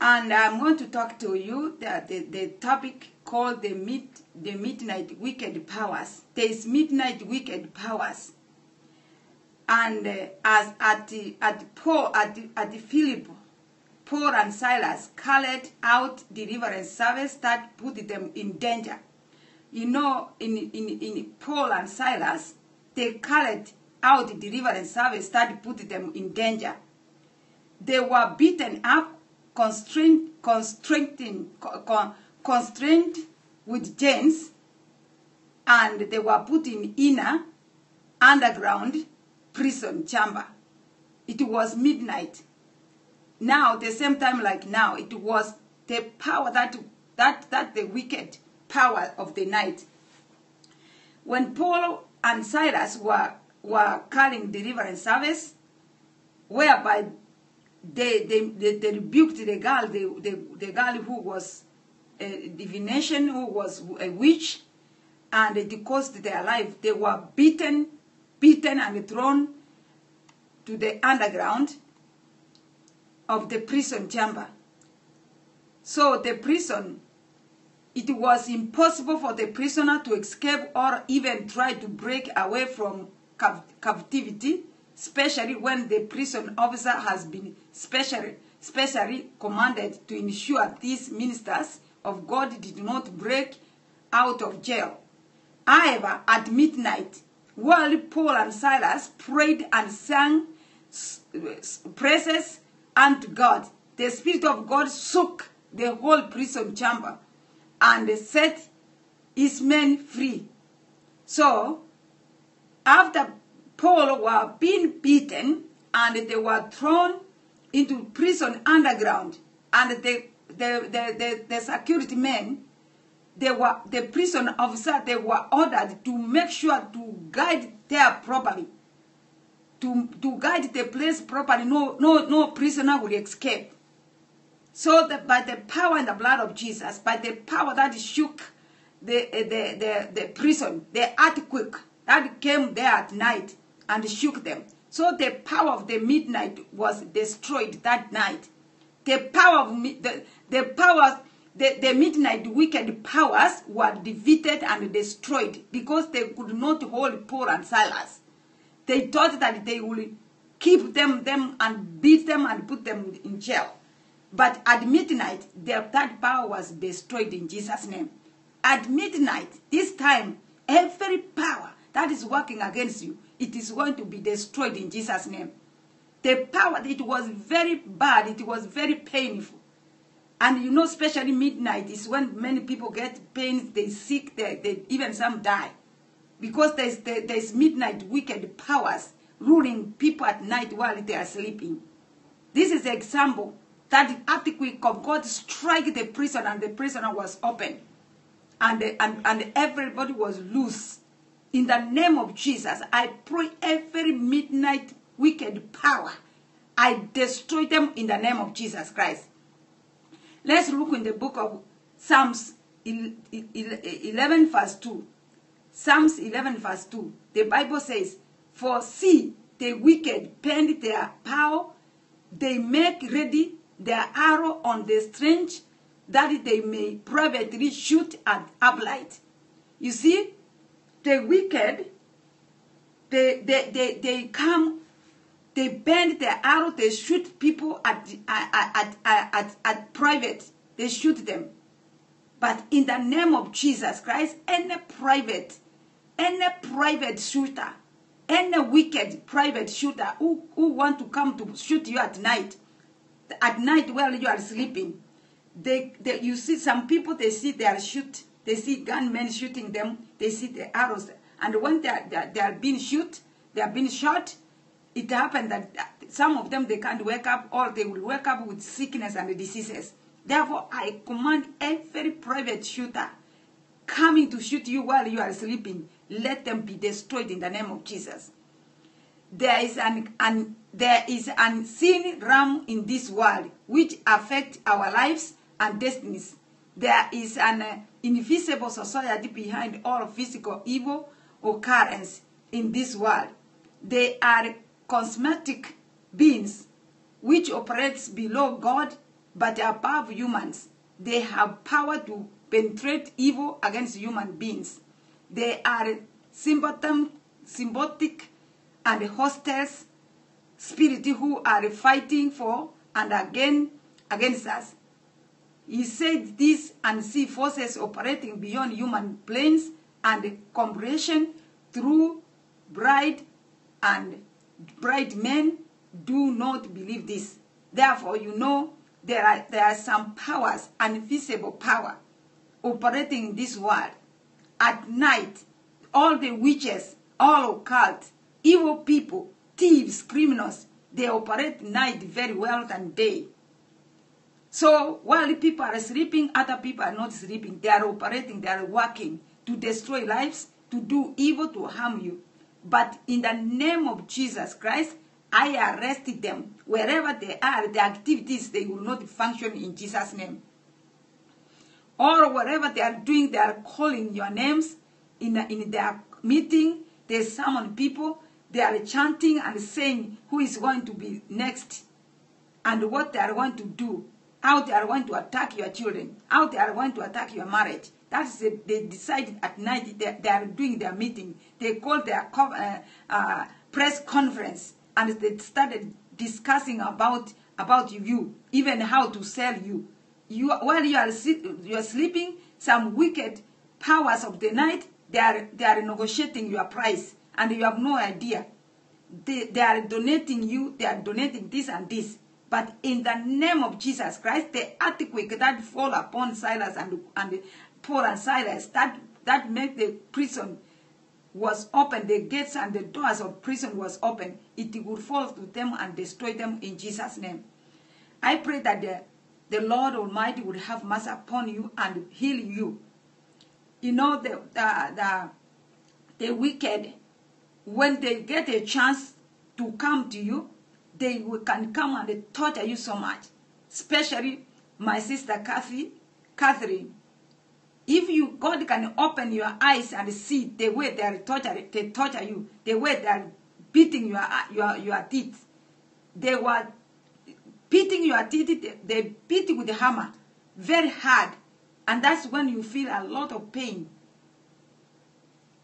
And I'm going to talk to you the, the, the topic called the mid, the midnight wicked powers. There is midnight wicked powers. And uh, as at the, at Paul at the, at the Philip, Paul and Silas carried out deliverance service that put them in danger. You know, in, in, in Paul and Silas, they carried out deliverance service that put them in danger. They were beaten up, constrained, constraining, con, constrained with chains, and they were put in inner, underground prison chamber. It was midnight. Now, the same time like now, it was the power that that that the wicked power of the night. When Paul and Silas were were carrying deliverance service, whereby they, they, they, they rebuked the girl, the, the, the girl who was a divination, who was a witch, and it cost their life. They were beaten, beaten and thrown to the underground of the prison chamber. So the prison, it was impossible for the prisoner to escape or even try to break away from captivity, especially when the prison officer has been specially, specially commanded to ensure these ministers of God did not break out of jail. However, at midnight, while Paul and Silas prayed and sang praises unto God, the Spirit of God shook the whole prison chamber and set his men free. So, after Paul were being beaten and they were thrown into prison underground, and the, the, the, the, the security men, they were the prison officer, they were ordered to make sure to guide there properly. To, to guide the place properly, no, no, no prisoner will escape. So that by the power and the blood of Jesus, by the power that shook the, the, the, the prison, the earthquake that came there at night and shook them. So the power of the midnight was destroyed that night. The power of the, the powers, the, the midnight wicked powers were defeated and destroyed because they could not hold Paul and Silas. They thought that they would keep them, them and beat them and put them in jail. But at midnight, their, that power was destroyed in Jesus' name. At midnight, this time, every power that is working against you, it is going to be destroyed in Jesus' name. The power, it was very bad, it was very painful. And you know, especially midnight is when many people get pains, they sick, they, they even some die. Because there's, there's midnight wicked powers ruling people at night while they are sleeping. This is the example that the earthquake of God strike the prison and the prisoner was open. And, the, and, and everybody was loose. In the name of Jesus, I pray every midnight wicked power, I destroy them in the name of Jesus Christ. Let's look in the book of Psalms 11 verse 2. Psalms 11 verse 2. The Bible says, For see, the wicked bend their power, they make ready their arrow on the strange, that they may privately shoot at upright. You see, the wicked, they, they, they, they come, they bend their arrow, they shoot people at, at, at, at, at private. They shoot them. But in the name of Jesus Christ, any private, any private shooter, any wicked private shooter who, who want to come to shoot you at night, at night while you are sleeping, they, they, you see some people, they see they are shoot, they see gunmen shooting them, they see the arrows. And when they are, they are, they are being shot, they are being shot, it happened that some of them, they can't wake up or they will wake up with sickness and diseases. Therefore, I command every private shooter coming to shoot you while you are sleeping, let them be destroyed in the name of Jesus. There is an, an there is unseen realm in this world which affect our lives and destinies. There is an invisible society behind all physical evil occurrence in this world. They are cosmetic beings which operates below God but above humans. They have power to penetrate evil against human beings. They are symbiotic, and hostels, spirit who are fighting for and again against us. He said this and see forces operating beyond human planes and comprehension through bright and bright men do not believe this. Therefore, you know there are, there are some powers, invisible power, operating in this world. At night, all the witches, all occult, evil people, thieves, criminals, they operate night very well than day. So while people are sleeping, other people are not sleeping. They are operating, they are working to destroy lives, to do evil, to harm you. But in the name of Jesus Christ, I arrested them. Wherever they are, the activities, they will not function in Jesus' name. Or whatever they are doing, they are calling your names in, in their meeting, they summon people, they are chanting and saying who is going to be next and what they are going to do, how they are going to attack your children, how they are going to attack your marriage. That's it. They decided at night they, they are doing their meeting. They called their uh, uh, press conference and they started discussing about about you, even how to sell you. You while you are you are sleeping, some wicked powers of the night they are they are negotiating your price, and you have no idea. They, they are donating you. They are donating this and this. But in the name of Jesus Christ, the earthquake that fall upon Silas and and Paul and Silas that that made the prison was open, the gates and the doors of prison was open, it would fall to them and destroy them in Jesus' name. I pray that the, the Lord Almighty would have mercy upon you and heal you. You know, the, the, the, the wicked, when they get a chance to come to you, they can come and they torture you so much. Especially my sister Kathy, Catherine. If you God can open your eyes and see the way they are torture, they torture you, the way they are beating your your your teeth, they were beating your teeth. They, they beat with a hammer, very hard, and that's when you feel a lot of pain.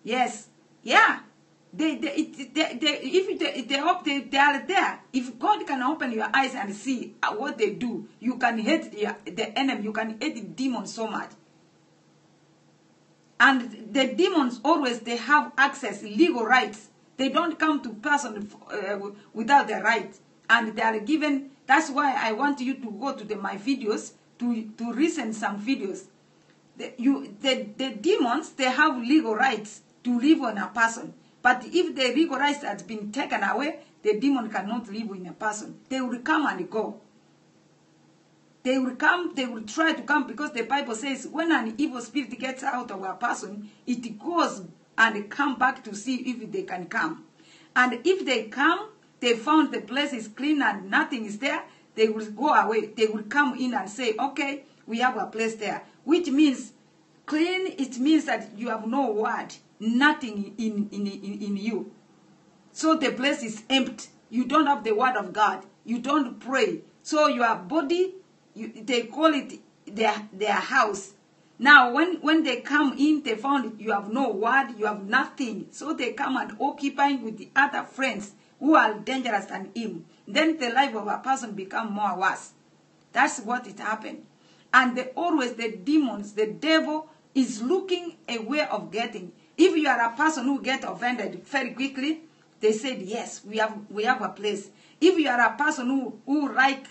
Yes, yeah. They, they, they, they, if they, they, hope they, they are there, if God can open your eyes and see what they do, you can hate the, the enemy, you can hate the demon so much. And the demons always they have access, legal rights. They don't come to person uh, without the right, and they are given. That's why I want you to go to the, my videos to to listen some videos. The, you the, the demons they have legal rights to live on a person, but if the legal rights has been taken away, the demon cannot live in a person. They will come and go. They will come, they will try to come because the Bible says when an evil spirit gets out of a person, it goes and come back to see if they can come. And if they come, they found the place is clean and nothing is there, they will go away. They will come in and say, okay, we have a place there. Which means clean, it means that you have no word, nothing in, in, in, in you. So the place is empty. You don't have the word of God. You don't pray. So your body you, they call it their their house. Now, when when they come in, they found you have no word, you have nothing. So they come and occupying with the other friends who are dangerous than him. Then the life of a person become more worse. That's what it happened. And they always the demons, the devil is looking a way of getting. If you are a person who get offended very quickly, they said yes, we have we have a place. If you are a person who who like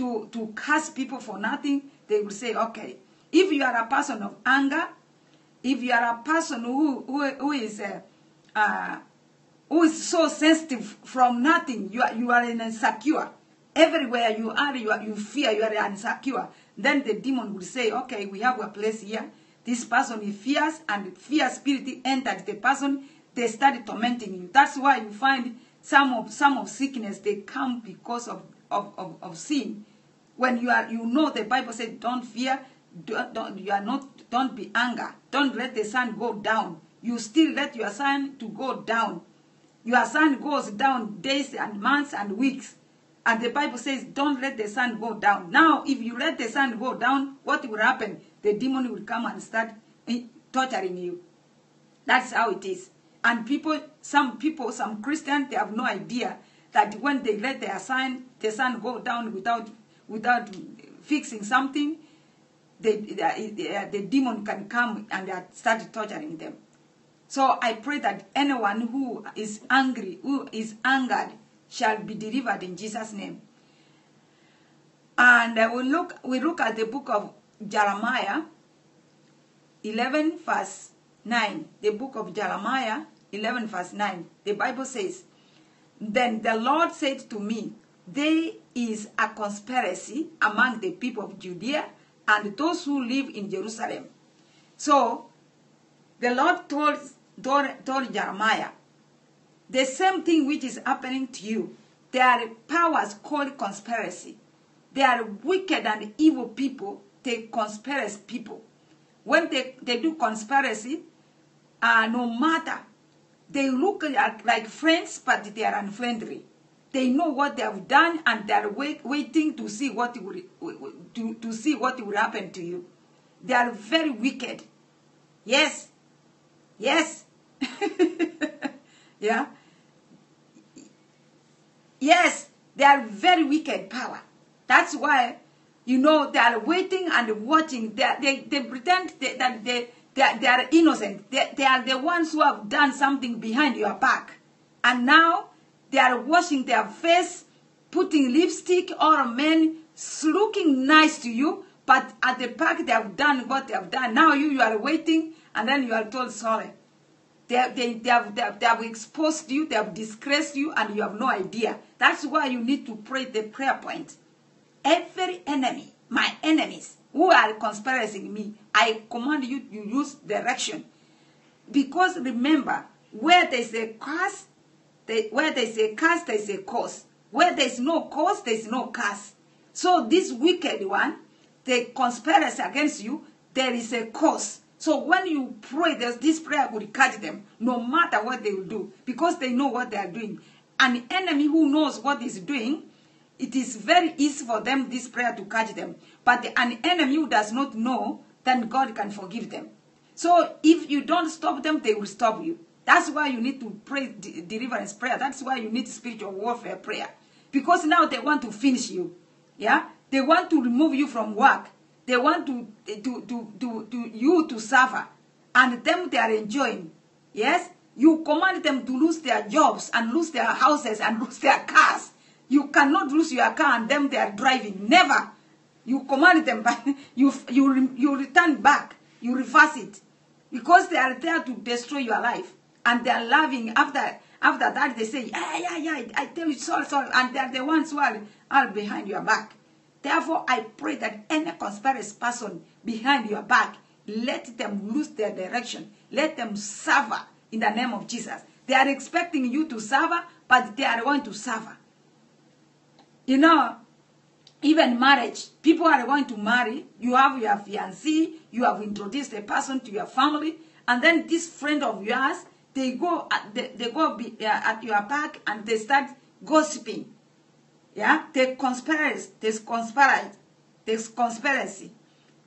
to, to curse people for nothing, they will say, okay. If you are a person of anger, if you are a person who, who, who is uh, uh, who is so sensitive from nothing, you are, you are insecure. Everywhere you are, you, are, you fear, you are insecure. Then the demon will say, okay, we have a place here. This person is fierce, and fear spirit entered the person. They started tormenting you. That's why you find some of some of sickness they come because of of, of, of sin. When you are, you know, the Bible says, don't fear, don't, don't, you are not, don't be anger, don't let the sun go down. You still let your sun to go down. Your sun goes down days and months and weeks. And the Bible says, don't let the sun go down. Now, if you let the sun go down, what will happen? The demon will come and start eh, torturing you. That's how it is. And people, some people, some Christians, they have no idea that when they let their sun, the sun go down without, without fixing something, the, the, the demon can come and start torturing them. So I pray that anyone who is angry, who is angered, shall be delivered in Jesus' name. And uh, we look we look at the book of Jeremiah 11 verse 9. The book of Jeremiah 11 verse 9. The Bible says, Then the Lord said to me, There is a conspiracy among the people of Judea and those who live in Jerusalem. So the Lord told, told, told Jeremiah, the same thing which is happening to you. There are powers called conspiracy. They are wicked and evil people. They conspiracy people. When they, they do conspiracy, uh, no matter, they look like, like friends, but they are unfriendly. They know what they have done, and they are wait, waiting to see what will, to, to see what will happen to you. They are very wicked. Yes, yes, yeah. Yes, they are very wicked power. That's why, you know, they are waiting and watching. They, they, they pretend they, that they, they, are, they are innocent. They, they are the ones who have done something behind your back. And now they are washing their face, putting lipstick, or men looking nice to you, but at the back they have done what they have done. Now you, you are waiting, and then you are told sorry. They, they, they, have, they, have, they have exposed you, they have disgraced you, and you have no idea. That's why you need to pray the prayer point. Every enemy, my enemies, who are conspiring me, I command you to use direction. Because remember, where there is a curse, they, where there is a curse, there is a cause. Where there is no cause, there is no curse. So this wicked one, the conspiracy against you, there is a cause. So when you pray, this prayer will catch them, no matter what they will do, because they know what they are doing. An enemy who knows what he's doing, it is very easy for them, this prayer, to catch them. But an enemy who does not know, then God can forgive them. So if you don't stop them, they will stop you. That's why you need to pray deliverance prayer. That's why you need spiritual warfare prayer. Because now they want to finish you. Yeah? They want to remove you from work. They want to, to, to, to, to you to suffer. And them they are enjoying. Yes? You command them to lose their jobs and lose their houses and lose their cars. You cannot lose your car and them they are driving. Never. You command them, but you, you, you return back. You reverse it. Because they are there to destroy your life. And they are loving after after that they say, yeah, yeah, yeah, I tell you, sorry, sorry. And they are the ones who are, are behind your back. Therefore, I pray that any conspiracy person behind your back, let them lose their direction. Let them suffer in the name of Jesus. They are expecting you to suffer, but they are going to suffer. You know, even marriage, people are going to marry. You have your fiancé, you have introduced a person to your family, and then this friend of yours, they go at, they, they go be, uh, at your back and they start gossiping yeah, they conspire, they conspire, they conspiracy.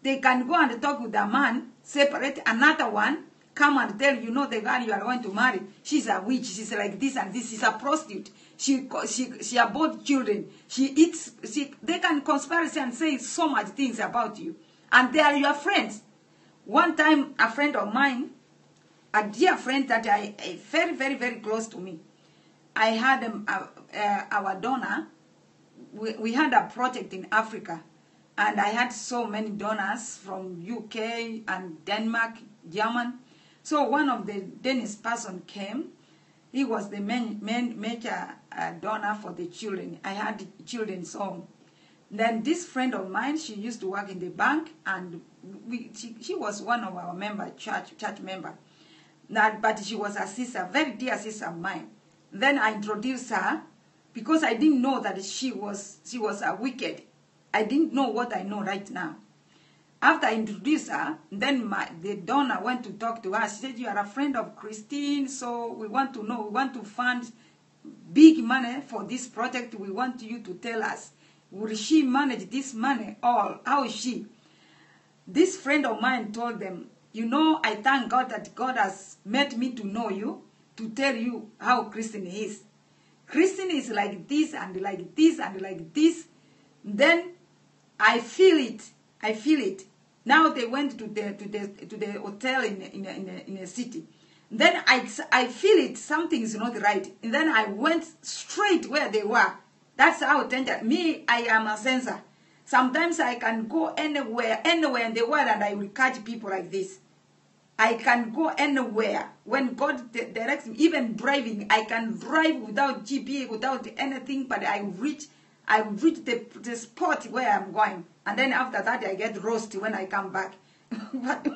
They can go and talk with a man, separate another one, come and tell you know the girl you are going to marry. She's a witch. She's like this and this. She's a prostitute. She she she aborts children. She eats. She they can conspire and say so much things about you, and they are your friends. One time, a friend of mine, a dear friend that I, I very very very close to me, I had um, uh, uh, our donor we, we had a project in Africa, and I had so many donors from UK and Denmark, German. So one of the Danish person came. He was the main, main major uh, donor for the children. I had children's home. Then this friend of mine, she used to work in the bank, and we, she, she was one of our member, church, church member. That, but she was a sister, very dear sister of mine. Then I introduced her because I didn't know that she was she was a wicked. I didn't know what I know right now. After I introduced her, then my, the donor went to talk to her. She said, you are a friend of Christine, so we want to know, we want to fund big money for this project. We want you to tell us, will she manage this money all? How is she? This friend of mine told them, you know, I thank God that God has made me to know you, to tell you how Christine is. Christine is like this and like this and like this. Then I feel it. I feel it. Now they went to the to the to the hotel in in in in a city. Then I I feel it. Something is not right. And then I went straight where they were. That's how tender. Me, I am a sensor. Sometimes I can go anywhere, anywhere in the world, and I will catch people like this. I can go anywhere when God directs me. Even driving, I can drive without GPS, without anything, but I reach, I reach the, the spot where I'm going, and then after that I get roasted when I come back. but,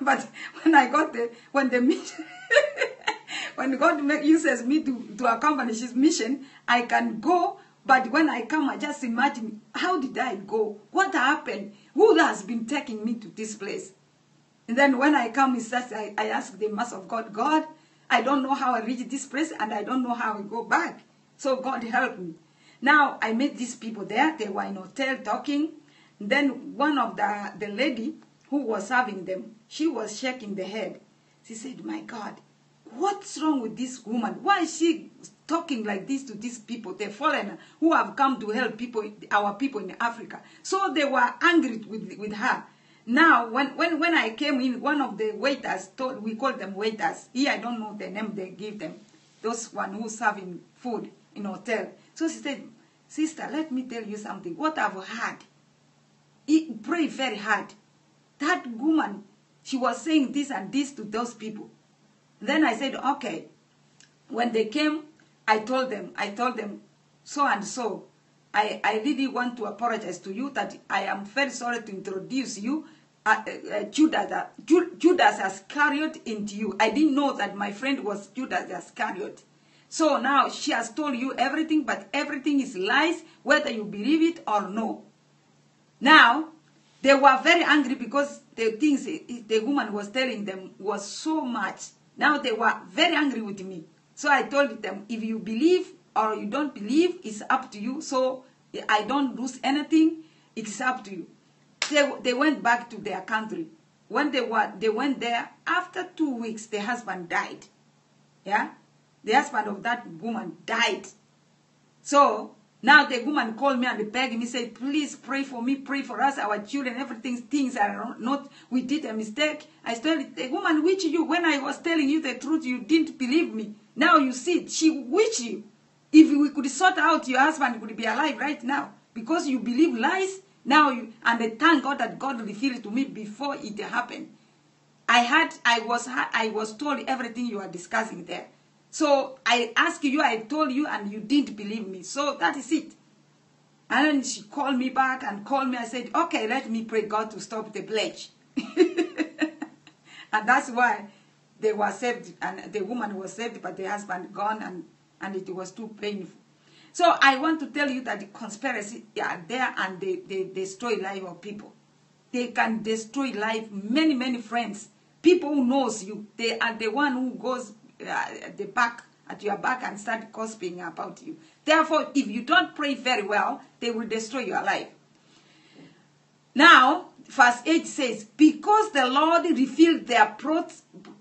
but, when I got the when the mission, when God uses me to to accomplish His mission, I can go. But when I come, I just imagine how did I go? What happened? Who has been taking me to this place? And then when I come, it's just, I, I ask the Master of God, God, I don't know how I reach this place and I don't know how I go back. So God help me. Now I met these people there. They were in hotel talking. Then one of the, the lady who was serving them, she was shaking the head. She said, my God, what's wrong with this woman? Why is she talking like this to these people, the foreigner who have come to help people, our people in Africa? So they were angry with, with her. Now, when, when, when I came in, one of the waiters told, we call them waiters. Here, I don't know the name they give them. Those one who serving food in hotel. So she said, sister, let me tell you something. What I've heard, it, pray very hard. That woman, she was saying this and this to those people. Then I said, okay. When they came, I told them, I told them, so and so, I, I really want to apologize to you that I am very sorry to introduce you, uh, uh, Judas, uh, Iscariot into you. I didn't know that my friend was Judas Iscariot. So now she has told you everything, but everything is lies, whether you believe it or no. Now, they were very angry because the things the woman was telling them was so much. Now they were very angry with me. So I told them, if you believe or you don't believe, it's up to you. So I don't lose anything. It's up to you. They, they went back to their country. When they were they went there, after two weeks, the husband died. Yeah? The husband of that woman died. So now the woman called me and begged me, said, please pray for me, pray for us, our children, everything, things are not, we did a mistake. I told the woman which you, when I was telling you the truth, you didn't believe me. Now you see, she witch you. If we could sort out your husband would be alive right now. Because you believe lies, now you, and I thank God that God revealed to me before it happened. I had, I was, I was told everything you are discussing there. So I asked you, I told you, and you didn't believe me. So that is it. And then she called me back and called me. I said, okay, let me pray God to stop the pledge. and that's why they were saved, and the woman was saved, but the husband gone, and, and it was too painful. So I want to tell you that the conspiracy are there and they, they destroy life of people. They can destroy life, many, many friends. People who knows you, they are the one who goes at the back, at your back and start gossiping about you. Therefore, if you don't pray very well, they will destroy your life. Now, verse 8 says, Because the Lord revealed their brought,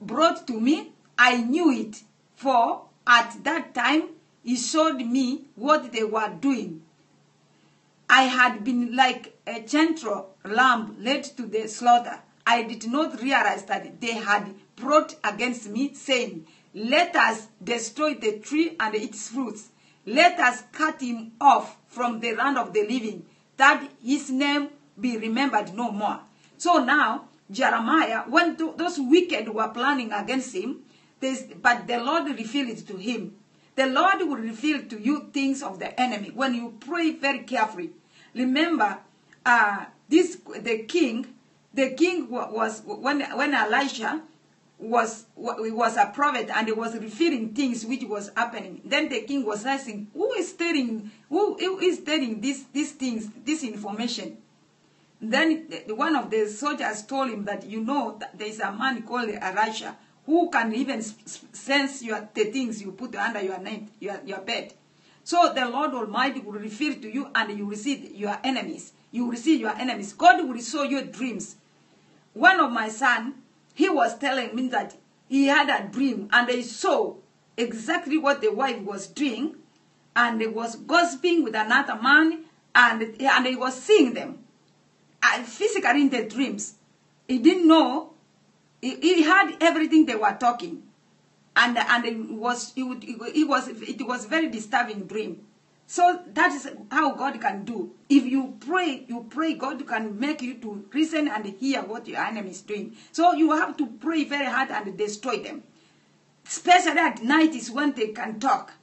brought to me, I knew it. For at that time he showed me what they were doing. I had been like a gentle lamb led to the slaughter. I did not realize that they had brought against me, saying, Let us destroy the tree and its fruits. Let us cut him off from the land of the living, that his name be remembered no more. So now, Jeremiah, when th- those wicked were planning against him, but the Lord revealed it to him. The Lord will reveal to you things of the enemy when you pray very carefully. Remember, uh, this the king, the king was when when Elisha was was a prophet and he was revealing things which was happening. Then the king was asking, "Who is telling? Who, who is telling these these things, this information?" Then one of the soldiers told him that you know that there is a man called Elisha who can even sense your, the things you put under your, night, your, your bed. So the Lord Almighty will reveal to you and you will see your enemies. You will see your enemies. God will show you dreams. One of my son, he was telling me that he had a dream and he saw exactly what the wife was doing and he was gossiping with another man and, and he was seeing them uh, physically in the dreams. He didn't know. He, he had everything they were talking, and and it was it, it was it was very disturbing dream. So that is how God can do. If you pray, you pray, God can make you to listen and hear what your enemy is doing. So you have to pray very hard and destroy them. Especially at night is when they can talk.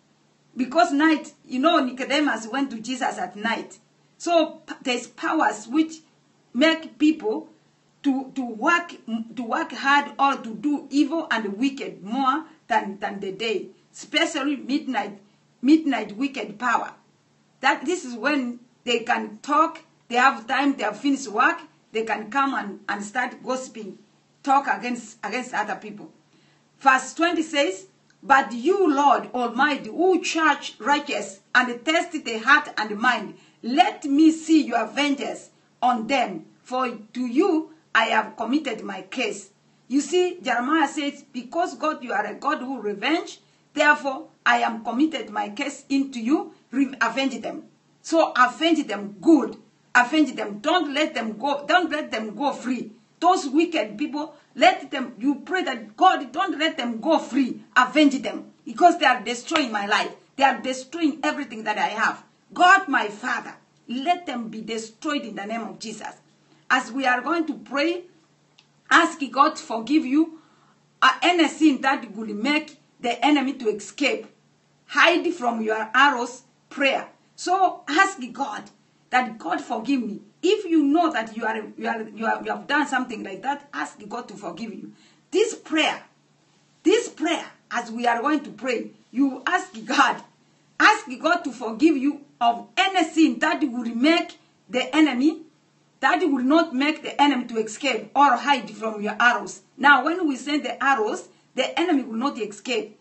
Because night, you know, Nicodemus went to Jesus at night. So there's powers which make people to, to work to work hard or to do evil and wicked more than, than the day. Especially midnight, midnight wicked power. That this is when they can talk, they have time, they have finished work, they can come and, and start gossiping, talk against against other people. Verse 20 says, But you, Lord Almighty, who judge righteous and test the heart and mind, let me see your vengeance on them, for to you I have committed my case. You see, Jeremiah says, Because God, you are a God who revenge, therefore I am committed my case into you, avenge them. So avenge them good. Avenge them. Don't let them go, don't let them go free. Those wicked people, let them, you pray that God, don't let them go free. Avenge them. Because they are destroying my life. They are destroying everything that I have. God, my Father, let them be destroyed in the name of Jesus. As we are going to pray, ask God to forgive you uh, any sin that will make the enemy to escape. Hide from your arrows prayer. So ask God that God forgive me. If you know that you are you are you, are, you have done something like that, ask God to forgive you. This prayer, this prayer, as we are going to pray, you ask God, ask God to forgive you of any sin that will make the enemy that will not make the enemy to escape or hide from your arrows. Now, when we send the arrows, the enemy will not escape.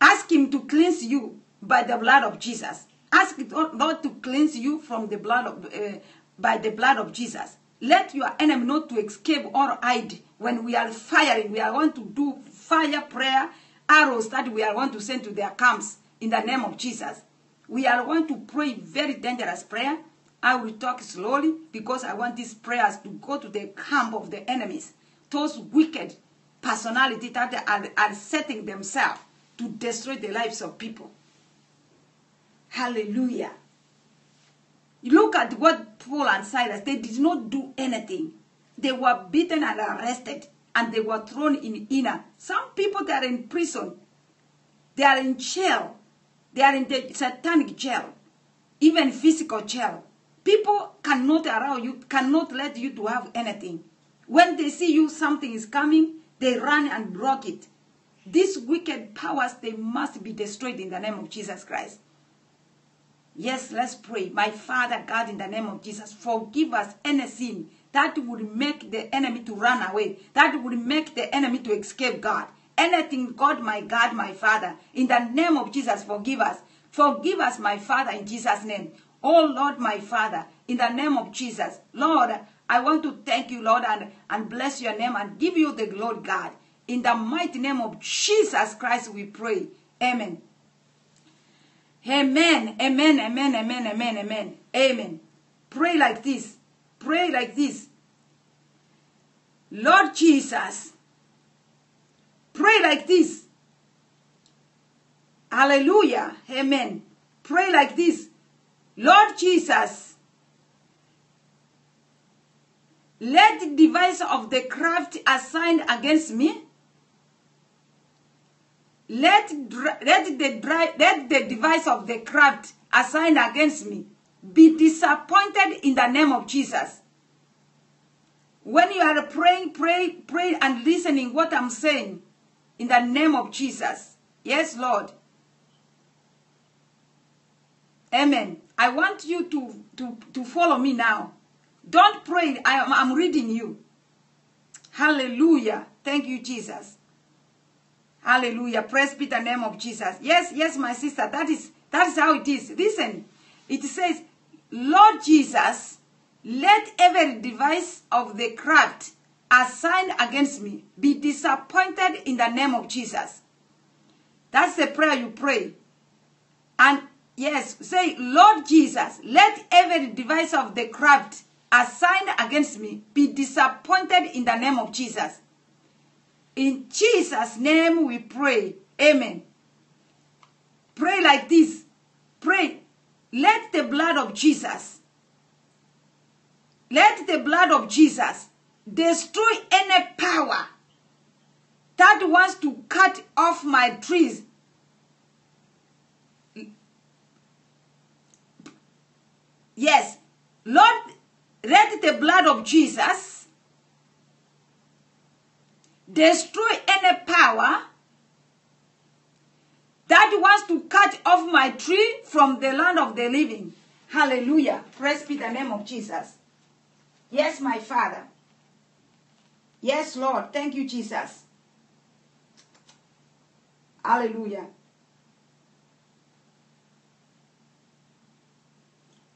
Ask him to cleanse you by the blood of Jesus. Ask God to cleanse you from the blood of, uh, by the blood of Jesus. Let your enemy not to escape or hide when we are firing. We are going to do fire prayer arrows that we are going to send to their camps in the name of Jesus. We are going to pray very dangerous prayer. I will talk slowly because I want these prayers to go to the camp of the enemies, those wicked personalities that are, are setting themselves to destroy the lives of people. Hallelujah. Look at what Paul and Silas, they did not do anything. They were beaten and arrested and they were thrown in inner. Some people, they are in prison. They are in jail. They are in the satanic jail, even physical jail. People cannot allow you, cannot let you to have anything. When they see you, something is coming, they run and block it. These wicked powers, they must be destroyed in the name of Jesus Christ. Yes, let's pray. My Father God, in the name of Jesus, forgive us any sin that would make the enemy to run away, that would make the enemy to escape God. Anything, God, my God, my Father, in the name of Jesus, forgive us. Forgive us, my Father, in Jesus' name. Oh, Lord, my Father, in the name of Jesus. Lord, I want to thank you, Lord, and, and bless your name and give you the glory, God. In the mighty name of Jesus Christ, we pray. Amen. Amen, amen, amen, amen, amen, amen, amen. Pray like this. Pray like this. Lord Jesus, pray like this. Hallelujah, amen. Pray like this. Lord Jesus, let the device of the craft assigned against me let, let, the, let the device of the craft assigned against me be disappointed in the name of Jesus. When you are praying, pray, pray and listening what I'm saying in the name of Jesus. Yes, Lord. Amen. I want you to, to, to follow me now. Don't pray. I am, I'm reading you. Hallelujah. Thank you, Jesus. Hallelujah. Praise be the name of Jesus. Yes, yes, my sister. That is that is how it is. Listen, it says, Lord Jesus, let every device of the craft assigned against me be disappointed in the name of Jesus. That's the prayer you pray. And yes, say, Lord Jesus, let every device of the craft assigned against me be disappointed in the name of Jesus. In Jesus' name we pray. Amen. Pray like this. Pray. Let the blood of Jesus, let the blood of Jesus destroy any power that wants to cut off my trees. Yes, Lord, let the blood of Jesus destroy any power that wants to cut off my tree from the land of the living. Hallelujah. Praise be the name of Jesus. Yes, my Father. Yes, Lord. Thank you, Jesus. Hallelujah.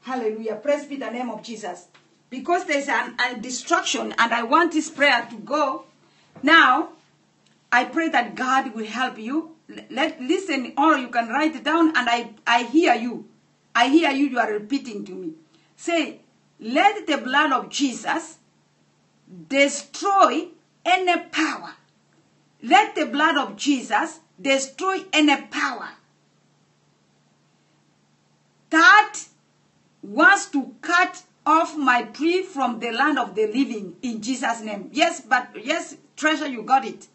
Hallelujah. Praise be the name of Jesus. Because there's an, a destruction and I want this prayer to go. Now, I pray that God will help you. Let listen or you can write it down and I, I hear you. I hear you, you are repeating to me. Say, let the blood of Jesus destroy any power. Let the blood of Jesus destroy any power that wants to cut off my tree from the land of the living in Jesus' name. Yes, but yes, treasure, you got it.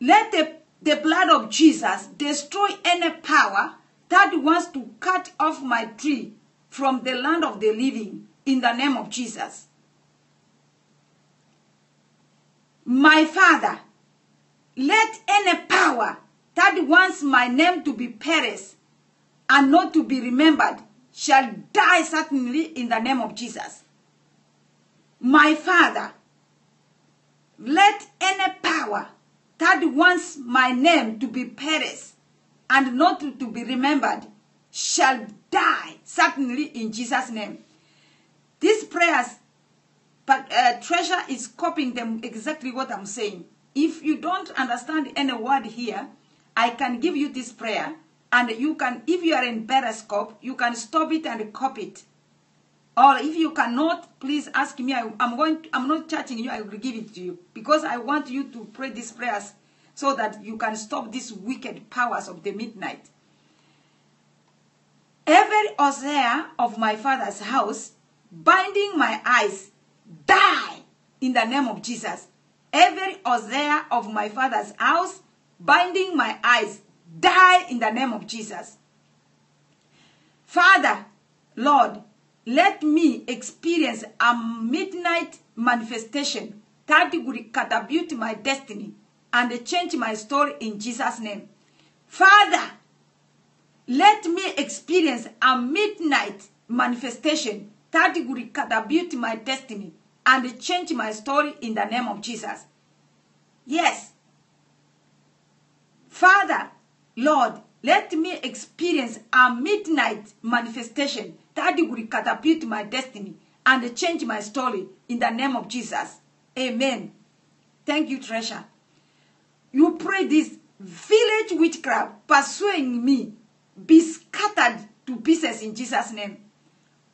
Let the, the blood of Jesus destroy any power that wants to cut off my tree from the land of the living in the name of Jesus. My Father, let any power that wants my name to be perished and not to be remembered shall die certainly in the name of Jesus. My Father, let any power that wants my name to be perished and not to, be remembered shall die certainly in Jesus' name. These prayers, but uh, treasure is copying them exactly what I'm saying. If you don't understand any word here, I can give you this prayer, and you can, if you are in Periscope, you can stop it and copy it. Or if you cannot, please ask me. I, am going. To, I'm not charging you. I will give it to you because I want you to pray these prayers so that you can stop these wicked powers of the midnight. Every Hosea of my father's house, binding my eyes, die in the name of Jesus. Every Hosea of my father's house, binding my eyes, die in the name of Jesus. Father, Lord, let me experience a midnight manifestation that would catapult my destiny and change my story in Jesus' name. Father, let me experience a midnight manifestation that would catapult my destiny and change my story in the name of Jesus. Yes. Father, Lord, let me experience a midnight manifestation that would catapult my destiny and change my story in the name of Jesus. Amen. Thank you, treasure. You pray this village witchcraft pursuing me be scattered to pieces in Jesus' name.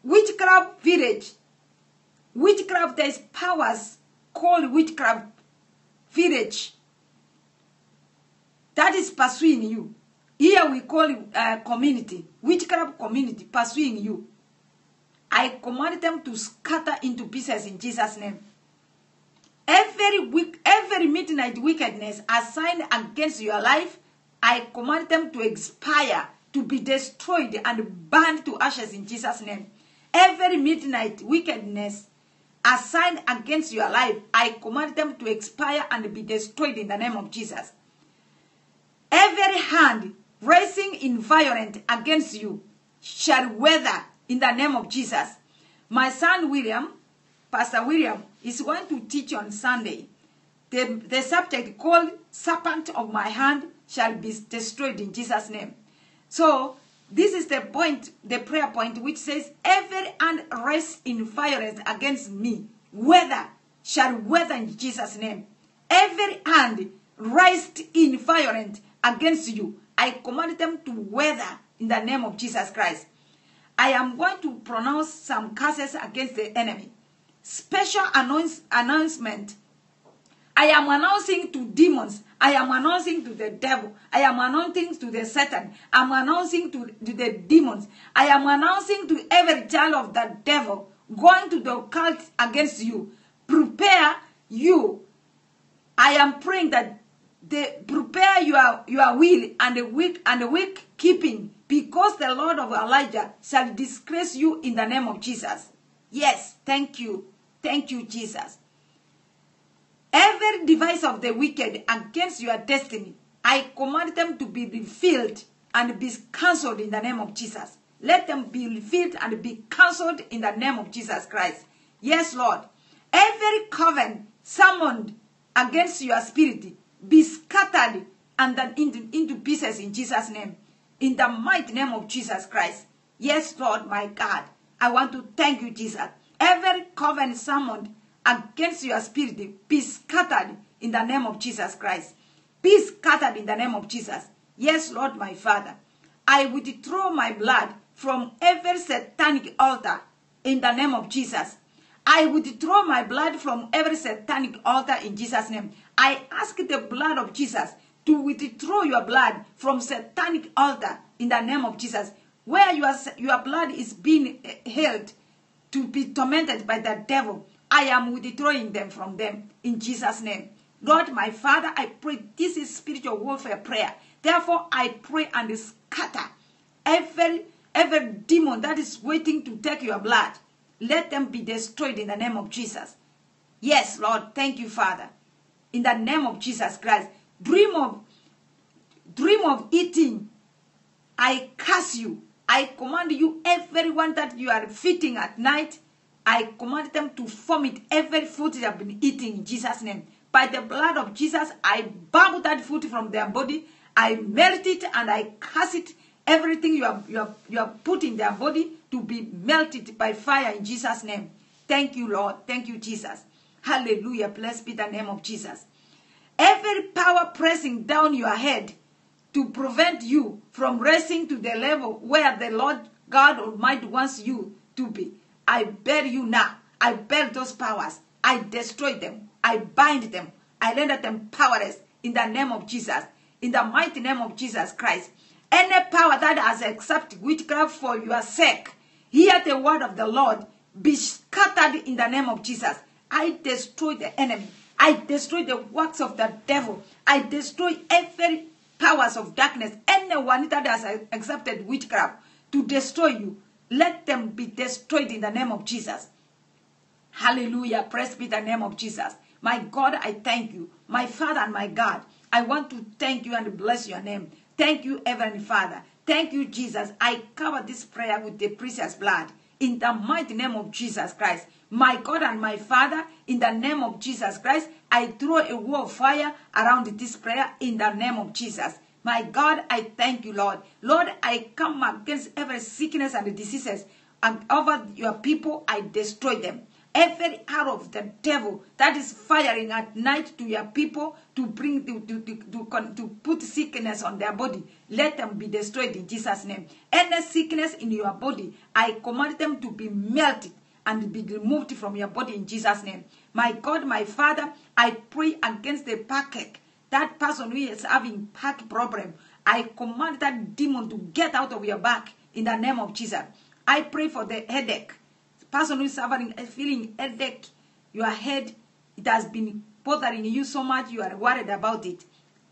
Witchcraft village. Witchcraft, there's powers called witchcraft village. That is pursuing you. Here we call uh, community, witchcraft community pursuing you. I command them to scatter into pieces in Jesus' name. Every week, every midnight wickedness assigned against your life, I command them to expire, to be destroyed and burned to ashes in Jesus' name. Every midnight wickedness assigned against your life, I command them to expire and be destroyed in the name of Jesus. Every hand raising in violence against you shall weather in the name of Jesus. My son William, Pastor William, is going to teach on Sunday. the, the subject called serpent of my hand shall be destroyed in Jesus' name. So this is the point, the prayer point, which says, Every hand raised in violence against me, whether shall weather in Jesus' name. Every hand raised in violence against you, I command them to weather in the name of Jesus Christ. I am going to pronounce some curses against the enemy. Special announce, announcement. I am announcing to demons. I am announcing to the devil. I am announcing to the Satan. I'm announcing to, to the demons. I am announcing to every child of the devil going to the cult against you. Prepare you. I am praying that they prepare your, your will and the weak and the weak keeping because the Lord of Elijah shall disgrace you in the name of Jesus. Yes, thank you. Thank you, Jesus. Every device of the wicked against your destiny, I command them to be revealed and be cancelled in the name of Jesus. Let them be revealed and be cancelled in the name of Jesus Christ. Yes, Lord. Every covenant summoned against your spirit be scattered and then into, into pieces in Jesus' name. In the mighty name of Jesus Christ. Yes, Lord, my God. I want to thank you, Jesus. Every covenant summoned against your spirit be scattered in the name of Jesus Christ. Be scattered in the name of Jesus. Yes, Lord, my Father. I withdraw my blood from every satanic altar in the name of Jesus. I withdraw my blood from every satanic altar in Jesus' name. I ask the blood of Jesus to withdraw your blood from satanic altar in the name of Jesus. Where your, your blood is being eh, held to be tormented by the devil, I am withdrawing them from them in Jesus' name. God, my Father, I pray this is spiritual warfare prayer. Therefore, I pray and scatter every every demon that is waiting to take your blood. Let them be destroyed in the name of Jesus. Yes, Lord, thank you, Father. In the name of Jesus Christ. Dream of dream of eating. I curse you. I command you, everyone that you are feeding at night, I command them to vomit every food they have been eating in Jesus' name. By the blood of Jesus, I bow that food from their body. I melt it and I curse it. Everything you have, you have, you have put in their body to be melted by fire in Jesus' name. Thank you, Lord. Thank you, Jesus. Hallelujah. Blessed be the name of Jesus. Every power pressing down your head to prevent you from rising to the level where the Lord God Almighty wants you to be. I bear you now. I bear those powers. I destroy them. I bind them. I render them powerless in the name of Jesus. In the mighty name of Jesus Christ. Any power that has accepted witchcraft for your sake, hear the word of the Lord. Be scattered in the name of Jesus. I destroy the enemy. I destroy the works of the devil. I destroy every powers of darkness. Anyone that has accepted witchcraft to destroy you, let them be destroyed in the name of Jesus. Hallelujah. Praise be the name of Jesus. My God, I thank you. My Father and my God, I want to thank you and bless your name. Thank you, Heavenly Father. Thank you, Jesus. I cover this prayer with the precious blood. In the mighty name of Jesus Christ. My God and my Father, in the name of Jesus Christ, I throw a wall of fire around this prayer in the name of Jesus. My God, I thank you, Lord. Lord, I come against every sickness and diseases, and over your people, I destroy them. Every arrow of the devil that is firing at night to your people to bring to, to, to, to, to put sickness on their body, let them be destroyed in Jesus' name. Any sickness in your body, I command them to be melted and be removed from your body in Jesus' name. My God, my Father, I pray against the backache. That person who is having back problem, I command that demon to get out of your back in the name of Jesus. I pray for the headache. Person who is suffering, feeling headache, your head, it has been bothering you so much, you are worried about it.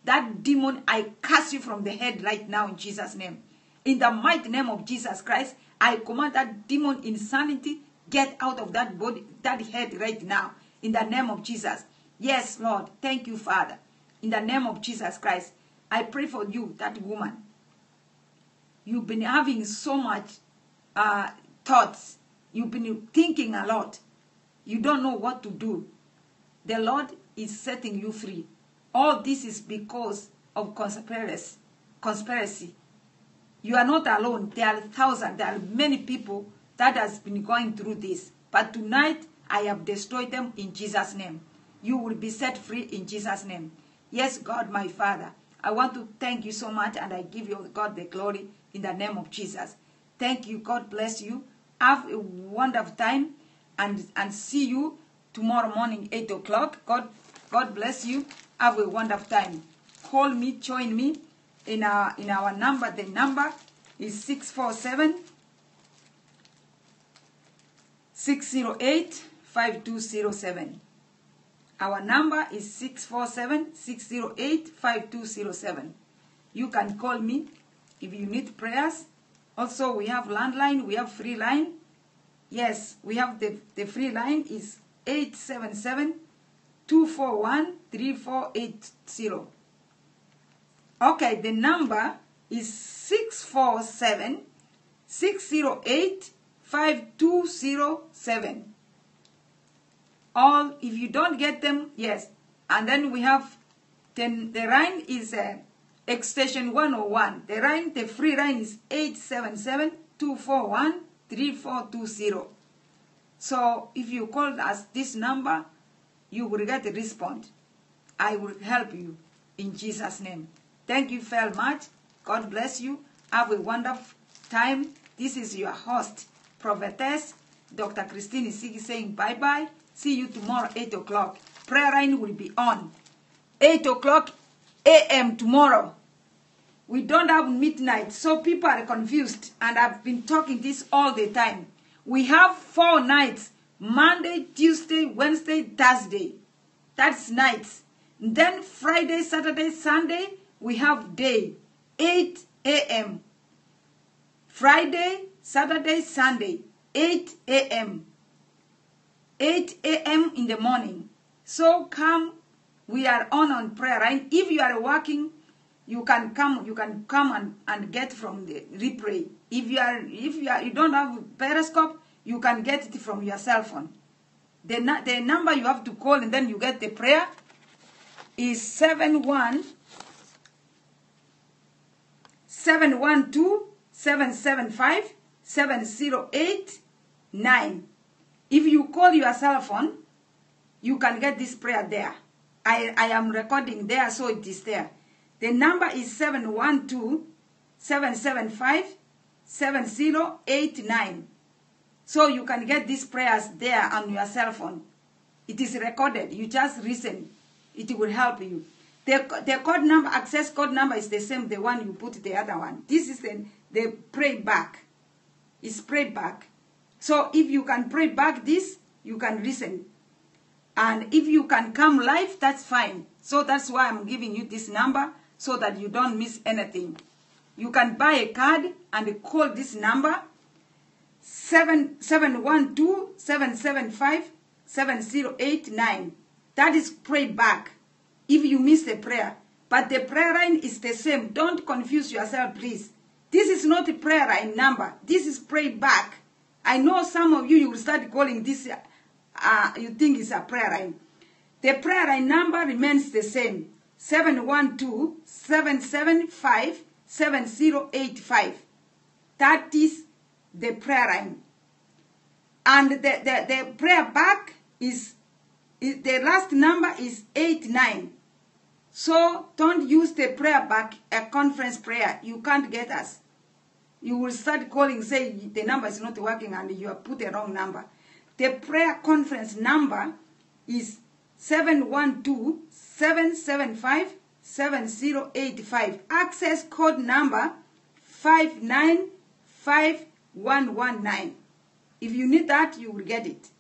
That demon, I cast you from the head right now in Jesus' name. In the mighty name of Jesus Christ, I command that demon insanity get out of that body, that head right now. In the name of Jesus. Yes, Lord. Thank you, Father. In the name of Jesus Christ, I pray for you, that woman. You've been having so much uh, thoughts. You've been thinking a lot. You don't know what to do. The Lord is setting you free. All this is because of conspiracy. Conspiracy. You are not alone. There are thousands, there are many people that has been going through this. But tonight, I have destroyed them in Jesus' name. You will be set free in Jesus' name. Yes, God, my Father, I want to thank you so much and I give you, God, the glory in the name of Jesus. Thank you. God bless you. Have a wonderful time and, and see you tomorrow morning, 8 o'clock. God, God bless you. Have a wonderful time. Call me, join me in our, in our number. The number is 647 608 5207. Our number is 647 608 5207. You can call me if you need prayers. Also, we have landline, we have free line. Yes, we have the, the free line is 877 241 3480. Okay, the number is 647 608 5207. All, if you don't get them, yes. And then we have, then the line is uh, extension 101. The line, the free line is 877-241-3420. So if you call us this number, you will get a response. I will help you in Jesus' name. Thank you very much. God bless you. Have a wonderful time. This is your host, Prophetess Dr. Christine Isigi saying bye-bye. See you tomorrow, 8 o'clock. Prayer line will be on. 8 o'clock a.m. tomorrow. We don't have midnight, so people are confused, and I've been talking this all the time. We have four nights, Monday, Tuesday, Wednesday, Thursday. That's nights. Then Friday, Saturday, Sunday, we have day, 8 a.m. Friday, Saturday, Sunday, 8 a.m. 8 a.m. in the morning. So come, we are on on prayer line. If you are working, you can come. You can come and, and get from the replay. If you are if you are you don't have a Periscope, you can get it from your cell phone. The the number you have to call and then you get the prayer is seven one seven one two seven seven five seven zero eight nine. If you call your cell phone, you can get this prayer there. I, I am recording there, so it is there. The number is 712-775-7089. So you can get these prayers there on your cell phone. It is recorded. You just listen. It will help you. The, the code number, access code number is the same, the one you put the other one. This is the, the pray back. It's pray back. So if you can pray back this, you can listen. And if you can come live, that's fine. So that's why I'm giving you this number so that you don't miss anything. You can buy a card and call this number 712-775-7089. That is pray back if you miss the prayer. But the prayer line is the same. Don't confuse yourself, please. This is not a prayer line number. This is pray back. I know some of you, you will start calling this, uh, you think it's a prayer line. The prayer line number remains the same, 712-775-7085. That is the prayer line. And the, the, the prayer back is, is, the last number is 89. So don't use the prayer back, a conference prayer. You can't get us you will start calling, say the number is not working and you have put the wrong number. The prayer conference number is 712-775-7085. Access code number 595119. If you need that, you will get it.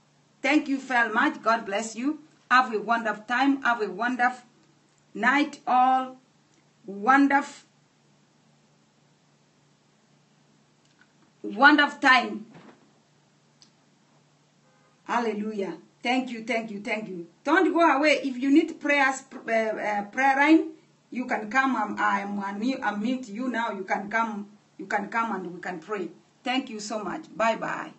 Thank you very much. God bless you. Have a wonderful time. Have a wonderful night all. Wonderful wonderful time. Hallelujah. Thank you, thank you, thank you. Don't go away. If you need prayers, uh, uh, prayer line, you can come. I'm, I'm, I'm meet you now. You can come. You can come and we can pray. Thank you so much. Bye bye.